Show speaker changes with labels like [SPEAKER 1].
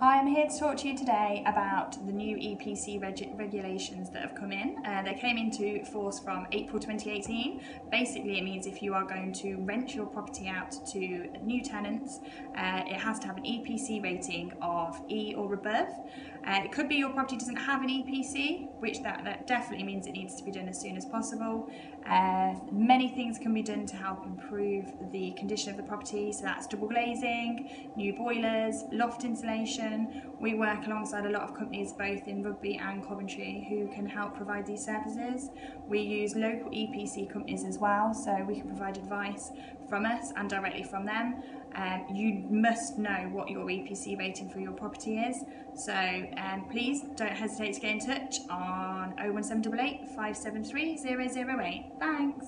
[SPEAKER 1] Hi, I'm here to talk to you today about the new EPC reg regulations that have come in. Uh, they came into force from April 2018. Basically, it means if you are going to rent your property out to new tenants, uh, it has to have an EPC rating of E or above. Uh, it could be your property doesn't have an EPC, which that, that definitely means it needs to be done as soon as possible. Uh, many things can be done to help improve the condition of the property, so that's double glazing, new boilers, loft insulation, we work alongside a lot of companies both in Rugby and Coventry who can help provide these services. We use local EPC companies as well, so we can provide advice from us and directly from them. Um, you must know what your EPC rating for your property is, so um, please don't hesitate to get in touch on 01788 573 008. Thanks!